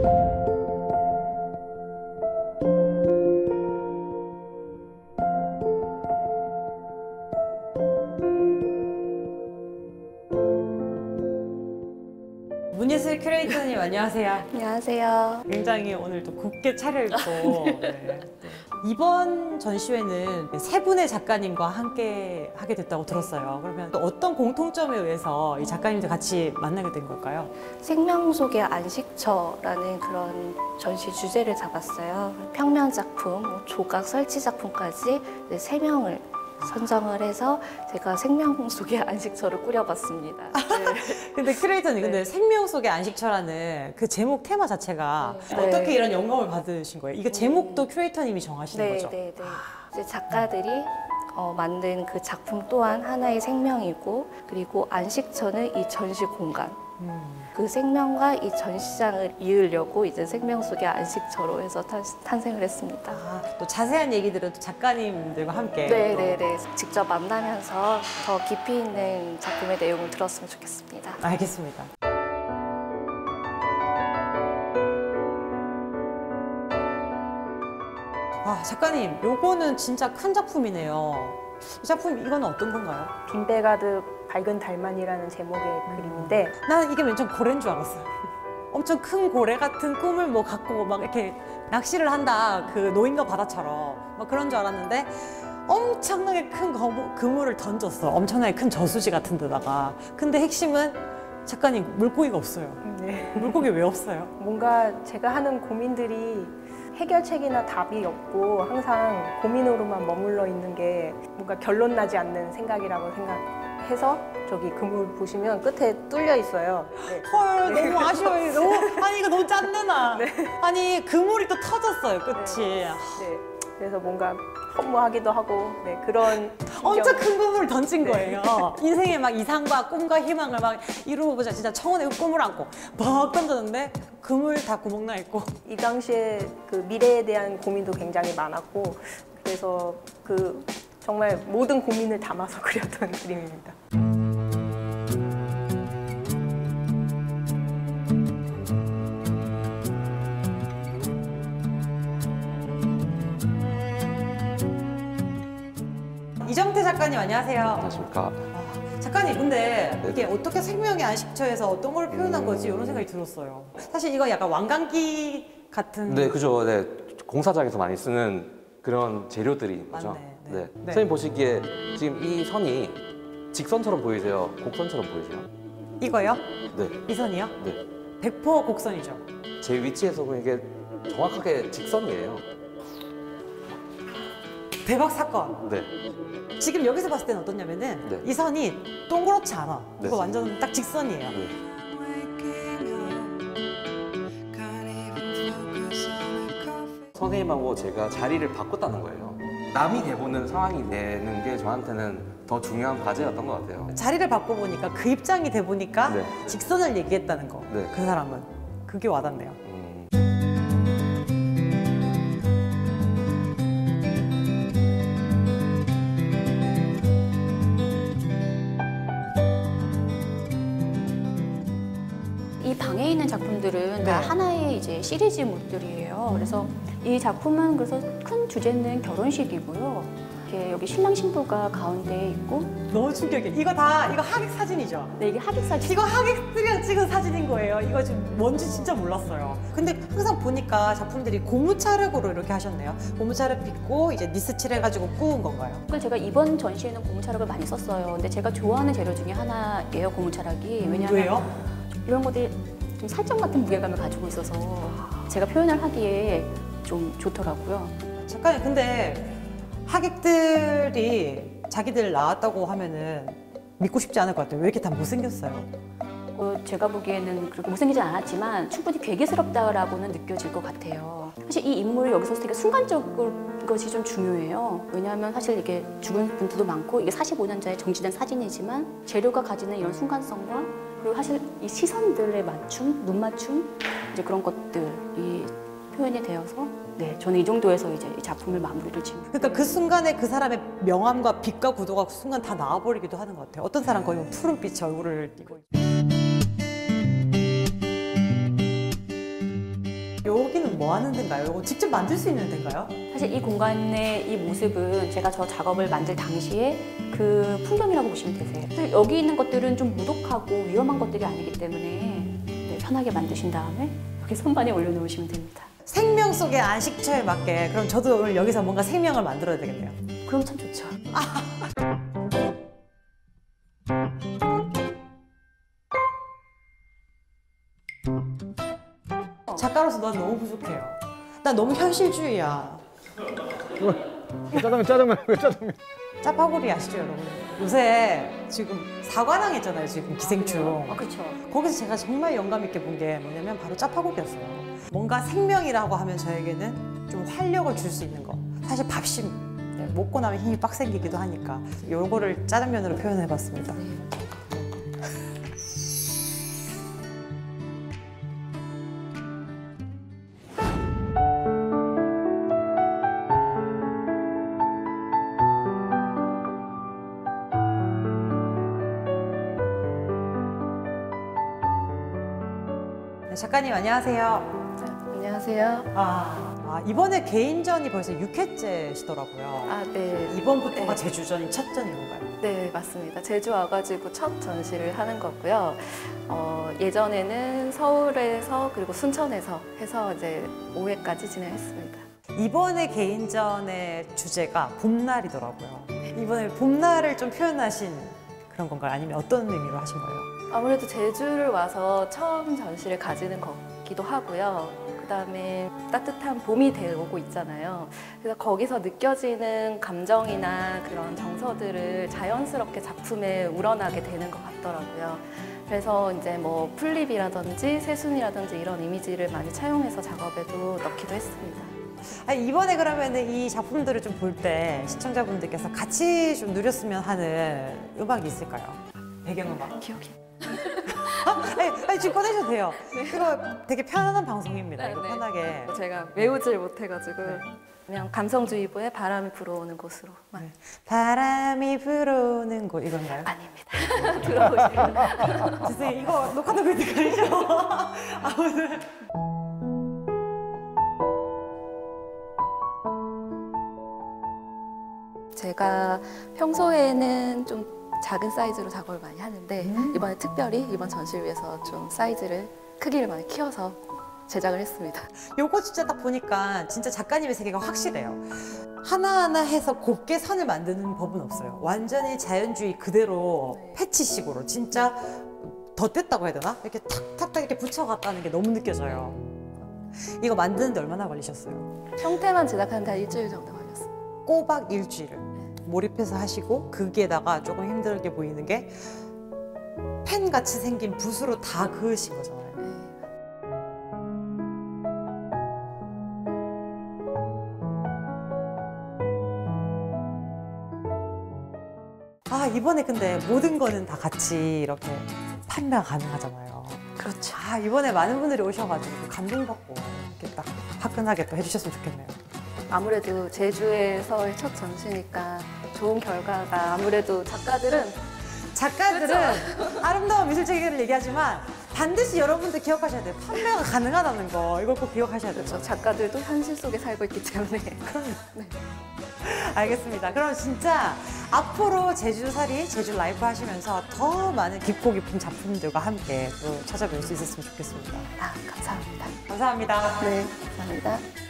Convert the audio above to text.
Thank you 문예슬 큐레이터님 안녕하세요. 안녕하세요. 굉장히 오늘 또 곱게 차려입고 네. 이번 전시회는 세 분의 작가님과 함께 하게 됐다고 들었어요. 그러면 또 어떤 공통점에 의해서 이 작가님들 같이 만나게 된 걸까요? 생명 속의 안식처라는 그런 전시 주제를 잡았어요. 평면 작품, 뭐 조각 설치 작품까지 세 명을 선정을 해서 제가 생명 속의 안식처를 꾸려봤습니다. 네. 근데 큐레이터님, 네. 근데 생명 속의 안식처라는 그 제목 테마 자체가 네. 어떻게 이런 영감을 받으신 거예요? 이거 제목도 큐레이터님이 정하시는 네, 거죠? 네, 네. 이제 작가들이 어, 만든 그 작품 또한 하나의 생명이고 그리고 안식처는 이 전시 공간 음. 그 생명과 이 전시장을 이으려고 이제 생명 속의 안식처로 해서 탄, 탄생을 했습니다. 아, 또 자세한 얘기들은 또 작가님들과 함께 네, 또 네, 네. 직접 만나면서 더 깊이 있는 작품의 내용을 들었으면 좋겠습니다. 알겠습니다. 아, 작가님, 요거는 진짜 큰 작품이네요. 이 작품 이거는 어떤 건가요? 빈배 가득 밝은 달만이라는 제목의 그림인데 나는 이게 맨 처음 고래인 줄 알았어요. 엄청 큰 고래 같은 꿈을 뭐 갖고 막 이렇게 낚시를 한다. 그 노인과 바다처럼 막 그런 줄 알았는데 엄청나게 큰 거무- 그물을 던졌어. 엄청나게 큰 저수지 같은 데다가. 근데 핵심은 작가님 물고기가 없어요. 네. 물고기 왜 없어요? 뭔가 제가 하는 고민들이 해결책이나 답이 없고 항상 고민으로만 머물러 있는 게 뭔가 결론 나지 않는 생각이라고 생각해서 저기 그물 보시면 끝에 뚫려 있어요. 네. 헐 너무 아쉬워요. 너무 아니 이거 너무 짠내나. 아니 그물이 또 터졌어요. 끝이. 네. 그래서 뭔가 허무하기도 하고 네, 그런 엄청. 큰 꿈을 던진 거예요. 인생의 막 이상과 꿈과 희망을 막 이루어 보자. 진짜 청원의 꿈을 안고 막 던졌는데 그물 다 구멍 나 있고. 이 당시에 그 미래에 대한 고민도 굉장히 많았고 그래서 그 정말 모든 고민을 담아서 그렸던 그림입니다. 작가님 안녕하세요. 안녕하십니까. 아, 작가님 근데 네. 이게 어떻게 생명의 안식처에서 어떤 걸 표현한 거지 이런 생각이 들었어요. 사실 이거 약간 왕관기 같은. 네, 그죠. 네, 공사장에서 많이 쓰는 그런 재료들인 거죠. 네. 네. 네. 선생님 보시기에 지금 이 선이 직선처럼 보이세요? 곡선처럼 보이세요? 이거요? 네, 이 선이요? 네. 100% 곡선이죠. 제 위치에서 보면 이게 정확하게 직선이에요. 대박 사건. 네, 지금 여기서 봤을 때는 어떠냐면은 네. 이 선이 동그랗지 않아. 네. 이거 완전 딱 직선이에요. 네. 선생님하고 제가 자리를 바꿨다는 거예요. 남이 돼보는 상황이 되는 게 저한테는 더 중요한 과제였던 것 같아요. 자리를 바꿔보니까 그 입장이 돼 보니까 네. 직선을 얘기했다는 거. 네. 그 사람은 그게 와닿네요. 방에 있는 작품들은 다 네. 하나의 이제 시리즈물들이에요. 그래서 이 작품은 그래서 큰 주제는 결혼식이고요. 이렇게 여기 신랑 신부가 가운데 있고, 너무 충격이에요. 이거 다 이거 하객 사진이죠. 네, 이게 하객 사진. 이거 하객들이랑 찍은 사진인 거예요. 이거 지금 뭔지 진짜 몰랐어요. 근데 항상 보니까 작품들이 고무차력으로 이렇게 하셨네요. 고무차력 빚고 이제 니스 칠해가지고 구운 건가요? 그걸 제가 이번 전시에는 고무차락을 많이 썼어요. 근데 제가 좋아하는 재료 중에 하나예요, 고무차락이. 왜냐하면 왜요? 이런 것들이 좀 살점 같은 무게감을 가지고 있어서 제가 표현을 하기에 좀 좋더라고요. 작가님 근데 하객들이 자기들 나왔다고 하면은 믿고 싶지 않을 것 같아요. 왜 이렇게 다 못생겼어요? 어, 제가 보기에는 그렇게 못생기진 않았지만 충분히 괴기스럽다라고는 느껴질 것 같아요. 사실 이 인물을 여기서 되게 순간적인 것이 좀 중요해요. 왜냐하면 사실 이게 죽은 분들도 많고 이게 45년 전에 정지된 사진이지만 재료가 가지는 이런 순간성과 그리고 사실 이 시선들의 맞춤, 눈 맞춤 이제 그런 것들이 표현이 되어서 네 저는 이 정도에서 이제 이 작품을 마무리를 지은 그러니까 그 순간에 그 사람의 명암과 빛과 구도가 그 순간 다 나와버리기도 하는 것 같아요. 어떤 사람 거의 뭐 푸른빛 얼굴을 띠고. 뭐 하는 데인가요? 이거 직접 만들 수 있는 데인가요? 사실 이 공간의 이 모습은 제가 저 작업을 만들 당시에 그 풍경이라고 보시면 되세요. 여기 있는 것들은 좀 무독하고 위험한 것들이 아니기 때문에 네, 편하게 만드신 다음에 여기 선반에 올려놓으시면 됩니다. 생명 속의 안식처에 맞게 그럼 저도 오늘 여기서 뭔가 생명을 만들어야 되겠네요. 그럼 참 좋죠. 작가로서 난 너무 부족해요. 난 너무 현실주의야. 짜장면 짜장면 왜 짜장면? 짜파구리 아시죠, 여러분? 요새 지금 사관왕 했잖아요, 지금 기생충. 아, 그렇죠. 거기서 제가 정말 영감 있게 본 게 뭐냐면 바로 짜파구리였어요. 뭔가 생명이라고 하면 저에게는 좀 활력을 줄 수 있는 거. 사실 밥심. 네, 먹고 나면 힘이 빡 생기기도 하니까 요거를 짜장면으로 표현해봤습니다. 작가님 안녕하세요. 자, 안녕하세요. 아, 아, 이번에 개인전이 벌써 6회째시더라고요. 아, 네. 이번부터가 네. 제주전이 첫 전인 건가요? 네, 맞습니다. 제주 와가지고 첫 전시를 하는 거고요. 어, 예전에는 서울에서 그리고 순천에서 해서 이제 5회까지 진행했습니다. 이번에 개인전의 주제가 봄날이더라고요. 이번에 봄날을 좀 표현하신 그런 건가요? 아니면 어떤 의미로 하신 거예요? 아무래도 제주를 와서 처음 전시를 가지는 거기도 하고요. 그다음에 따뜻한 봄이 되고 있잖아요. 그래서 거기서 느껴지는 감정이나 그런 정서들을 자연스럽게 작품에 우러나게 되는 것 같더라고요. 그래서 이제 뭐 풀잎이라든지 새순이라든지 이런 이미지를 많이 차용해서 작업에도 넣기도 했습니다. 아니, 이번에 그러면 이 작품들을 좀 볼 때 시청자분들께서 같이 좀 누렸으면 하는 음악이 있을까요? 배경음악. 기억이. 아니, 아니, 지금 꺼내셔도 돼요. 이거 되게 편안한 방송입니다. 네, 이거 네. 편하게. 제가 외우질 못해가지고 그냥 감성주의보에 바람이 불어오는 곳으로 만 네. 바람이 불어오는 곳 이건가요? 아닙니다. 들어보시면 선생님 이거 있는 거 아니죠? 아무튼 제가 평소에는 좀 작은 사이즈로 작업을 많이 하는데 이번에 특별히 이번 전시를 위해서 좀 사이즈를 크기를 많이 키워서 제작을 했습니다. 요거 진짜 딱 보니까 진짜 작가님의 세계가 확실해요. 하나하나 해서 곱게 선을 만드는 법은 없어요. 완전히 자연주의 그대로 네. 패치식으로 진짜 덧댔다고 해야 되나? 이렇게 탁탁탁 이렇게 붙여갔다는 게 너무 느껴져요. 이거 만드는데 얼마나 걸리셨어요? 형태만 제작하는데 한 일주일 정도 걸렸어요. 꼬박 일주일을 몰입해서 하시고 거기에다가 조금 힘들게 보이는 게 펜 같이 생긴 붓으로 다 그으신 거잖아요. 네. 아 이번에 근데 모든 거는 다 같이 이렇게 판매가 가능하잖아요. 그렇죠. 아 이번에 많은 분들이 오셔가지고 감동받고 이렇게 딱 화끈하게 또 해주셨으면 좋겠네요. 아무래도 제주에서의 첫 전시니까 좋은 결과가 아무래도 작가들은 작가들은 아름다운 미술 체계를 얘기하지만 반드시 여러분들 기억하셔야 돼요. 판매가 가능하다는 거 이걸 꼭 기억하셔야 돼요. 저 작가들도 현실 속에 살고 있기 때문에 알겠습니다. 그럼 진짜 앞으로 제주살이, 제주 라이프 하시면서 더 많은 깊고 깊은 작품들과 함께 또 찾아뵐 수 있었으면 좋겠습니다. 아 감사합니다. 감사합니다. 네 감사합니다.